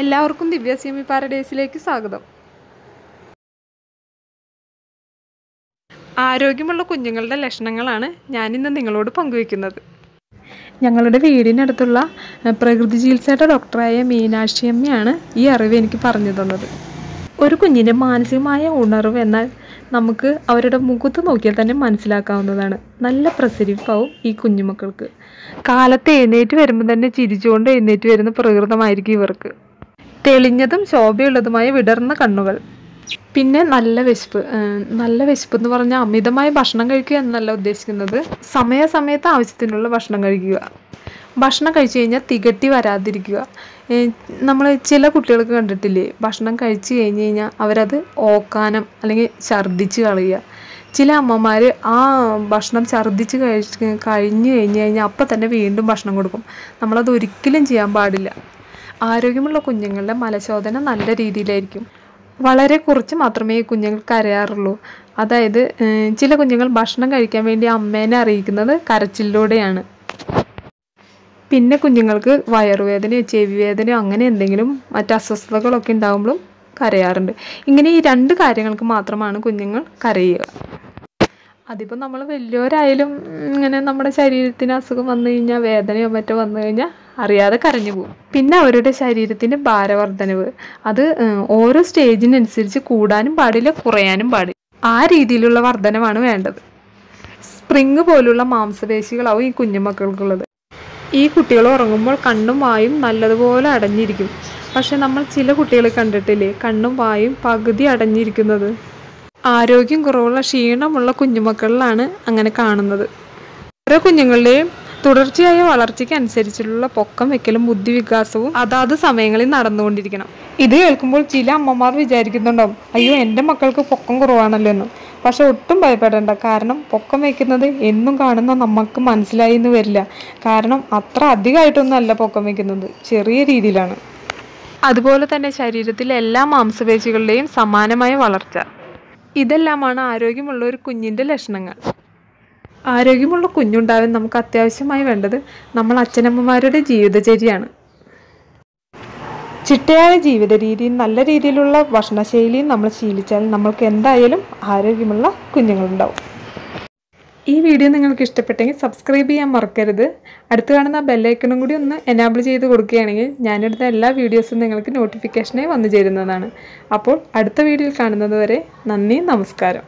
എല്ലാവർക്കും ദിവ്യ സിമി പാരഡൈസിലേക്ക് സ്വാഗതം. ആരോഗ്യമുള്ള കുഞ്ഞുങ്ങളുടെ ലക്ഷണങ്ങളാണ് ഞാനിന്ന് നിങ്ങളോട് പങ്കുവയ്ക്കുന്നത്. ഞങ്ങളുടെ വീടിനടുത്തുള്ള പ്രകൃതി ചികിത്സയുടെ ഡോക്ടറായ മീനാക്ഷി അമ്മയാണ് ഈ അറിവ് എനിക്ക് പറഞ്ഞു തന്നത്. ഒരു കുഞ്ഞിന്റെ മാനസികമായ ഉണർവ് എന്നാൽ നമുക്ക് അവരുടെ മുഖത്ത് നോക്കിയാൽ തന്നെ മനസ്സിലാക്കാവുന്നതാണ്. നല്ല പ്രസരിപ്പാവും ഈ കുഞ്ഞുമക്കൾക്ക് കാലത്ത് എഴുന്നേറ്റ് വരുമ്പോൾ തന്നെ ചിരിച്ചുകൊണ്ട് എഴുന്നേറ്റ് വരുന്ന പ്രകൃതമായിരിക്കും ഇവർക്ക്. തെളിഞ്ഞതും ശോഭയുള്ളതുമായ വിടർന്ന കണ്ണുകൾ. പിന്നെ നല്ല വിശപ്പ്. നല്ല വിശപ്പ് എന്ന് പറഞ്ഞാൽ അമിതമായ ഭക്ഷണം കഴിക്കുക എന്നല്ല ഉദ്ദേശിക്കുന്നത്. സമയാസമയത്ത് ആവശ്യത്തിനുള്ള ഭക്ഷണം കഴിക്കുക. ഭക്ഷണം കഴിച്ചു കഴിഞ്ഞാൽ തികട്ടി വരാതിരിക്കുക. നമ്മൾ ചില കുട്ടികൾക്ക് കണ്ടിട്ടില്ലേ? ഭക്ഷണം കഴിച്ചു കഴിഞ്ഞ് കഴിഞ്ഞാൽ അവരത് ഓക്കാനം അല്ലെങ്കിൽ ഛർദ്ദിച്ച് കളയുക. ചില അമ്മമാർ ആ ഭക്ഷണം ഛർദ്ദിച്ച് കഴിച്ച് കഴിഞ്ഞ് കഴിഞ്ഞ് കഴിഞ്ഞാൽ അപ്പം തന്നെ വീണ്ടും ഭക്ഷണം കൊടുക്കും. നമ്മളത് ഒരിക്കലും ചെയ്യാൻ പാടില്ല. ആരോഗ്യമുള്ള കുഞ്ഞുങ്ങളുടെ മലശോധന നല്ല രീതിയിലായിരിക്കും. വളരെ കുറച്ച് മാത്രമേ ഈ കുഞ്ഞുങ്ങൾ കരയാറുള്ളൂ. അതായത് ചില കുഞ്ഞുങ്ങൾ ഭക്ഷണം കഴിക്കാൻ വേണ്ടി അമ്മേനെ അറിയിക്കുന്നത് കരച്ചിലൂടെയാണ്. പിന്നെ കുഞ്ഞുങ്ങൾക്ക് വയറുവേദനയോ ചെവി വേദനയോ അങ്ങനെ എന്തെങ്കിലും മറ്റ് അസ്വസ്ഥതകളൊക്കെ ഉണ്ടാകുമ്പോഴും കരയാറുണ്ട്. ഇങ്ങനെ ഈ രണ്ട് കാര്യങ്ങൾക്ക് മാത്രമാണ് കുഞ്ഞുങ്ങൾ കരയുക. അതിപ്പോൾ നമ്മൾ വലിയവരായാലും ഇങ്ങനെ നമ്മുടെ ശരീരത്തിന് അസുഖം വന്നു കഴിഞ്ഞാൽ വേദനയോ മറ്റോ വന്നു കഴിഞ്ഞാൽ അറിയാതെ കരഞ്ഞു പോകും. പിന്നെ അവരുടെ ശരീരത്തിന്റെ ഭാരവർദ്ധനവ്. അത് ഓരോ സ്റ്റേജിനനുസരിച്ച് കൂടാനും പാടില്ല കുറയാനും പാടില്ല. ആ രീതിയിലുള്ള വർധനമാണ് വേണ്ടത്. സ്പ്രിങ് പോലുള്ള മാംസപേശികളാവും ഈ കുഞ്ഞുമക്കൾക്കുള്ളത്. ഈ കുട്ടികൾ ഉറങ്ങുമ്പോൾ കണ്ണും വായും നല്ലതുപോലെ അടഞ്ഞിരിക്കും. പക്ഷെ നമ്മൾ ചില കുട്ടികളെ കണ്ടിട്ടില്ലേ? കണ്ണും വായും പകുതി അടഞ്ഞിരിക്കുന്നത്. ആരോഗ്യം കുറവുള്ള ക്ഷീണമുള്ള കുഞ്ഞുമക്കളിലാണ് അങ്ങനെ കാണുന്നത്. ഓരോ കുഞ്ഞുങ്ങളുടെയും തുടർച്ചയായ വളർച്ചയ്ക്ക് അനുസരിച്ചുള്ള പൊക്കം വെക്കലും ബുദ്ധിവികാസവും അതാത് സമയങ്ങളിൽ നടന്നുകൊണ്ടിരിക്കണം. ഇത് കേൾക്കുമ്പോൾ ചില അമ്മമാർ വിചാരിക്കുന്നുണ്ടാവും അയ്യോ എന്റെ മക്കൾക്ക് പൊക്കം കുറവാണല്ലോ എന്ന്. പക്ഷെ ഒട്ടും ഭയപ്പെടേണ്ട. കാരണം പൊക്കം വയ്ക്കുന്നത് എന്നും കാണുന്ന നമുക്ക് മനസ്സിലായി എന്ന് വരില്ല. കാരണം അത്ര അധികമായിട്ടൊന്നും അല്ല പൊക്കം വയ്ക്കുന്നത് ചെറിയ രീതിയിലാണ്. അതുപോലെ തന്നെ ശരീരത്തിലെ എല്ലാ മാംസപേശികളുടെയും സമാനമായ വളർച്ച. ഇതെല്ലാമാണ് ആരോഗ്യമുള്ള ഒരു കുഞ്ഞിന്റെ ലക്ഷണങ്ങൾ. ആരോഗ്യമുള്ള കുഞ്ഞുണ്ടാവാൻ നമുക്ക് അത്യാവശ്യമായി വേണ്ടത് നമ്മൾ അച്ഛനമ്മമാരുടെ ജീവിതചര്യയാണ്. ചിട്ടയായ ജീവിത രീതിയും നല്ല രീതിയിലുള്ള ഭക്ഷണശൈലിയും നമ്മൾ ശീലിച്ചാൽ നമ്മൾക്ക് എന്തായാലും ആരോഗ്യമുള്ള കുഞ്ഞുങ്ങളുണ്ടാവും. ഈ വീഡിയോ നിങ്ങൾക്ക് ഇഷ്ടപ്പെട്ടെങ്കിൽ സബ്സ്ക്രൈബ് ചെയ്യാൻ മറക്കരുത്. അടുത്ത് കാണുന്ന ബെല്ലൈക്കണും കൂടി ഒന്ന് എനാബിൾ ചെയ്ത് കൊടുക്കുകയാണെങ്കിൽ ഞാനെടുത്ത എല്ലാ വീഡിയോസും നിങ്ങൾക്ക് നോട്ടിഫിക്കേഷനായി വന്നു ചേരുന്നതാണ്. അപ്പോൾ അടുത്ത വീഡിയോയിൽ കാണുന്നത് വരെ നന്ദി നമസ്കാരം.